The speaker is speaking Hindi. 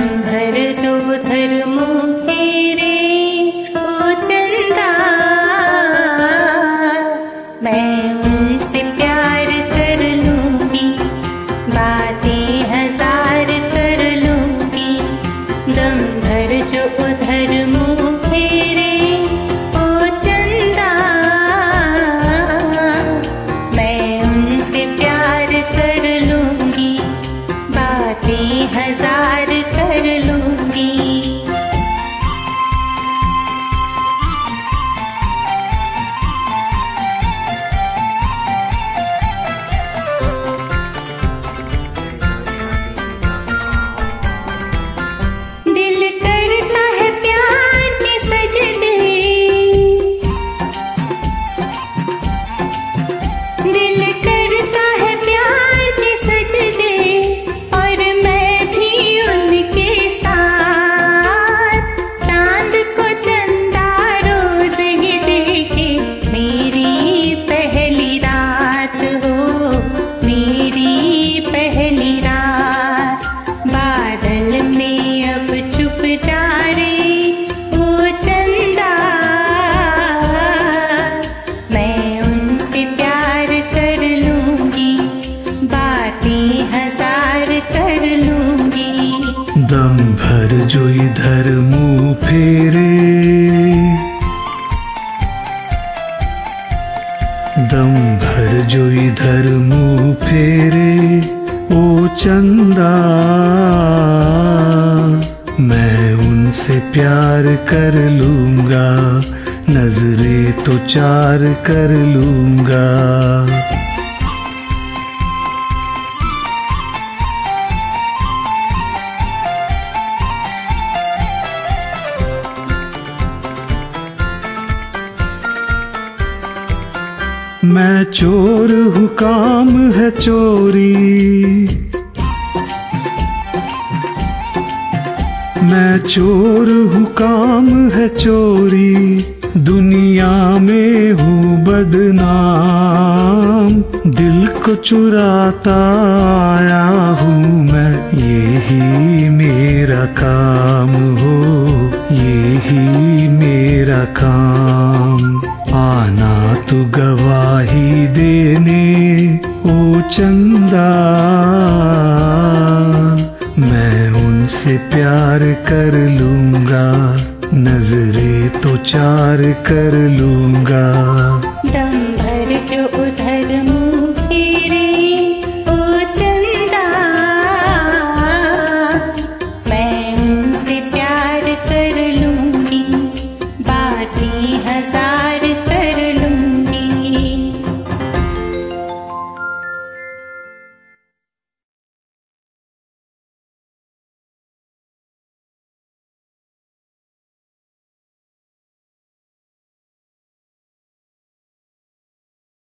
दम जो धर्म तेरे ओ चंदा मैं उनसे प्यार कर लूँगी, बातें हज़ार कर लूँगी। दम भर जो बातें हज़ार कर लूँगी। भर जो इधर मुँह फेरे। दम भर जो इधर मुँह फेरे, ओ चंदा। मैं उनसे प्यार कर लूँगा, नजरे तो चार कर लूँगा। मैं चोर हूँ, काम है चोरी। मैं चोर हूँ, काम है चोरी। दुनिया में हूँ, बदनाम। दिल को चुराता आया हूँ मैं यही मेरा काम हो यही मेरा काम। चंदा। मैं उनसे प्यार कर लूँगा, नजरे तो चार कर लूँगा। दम भर जो उधर चंदा। मैं उनसे प्यार कर लूँगी हज़ार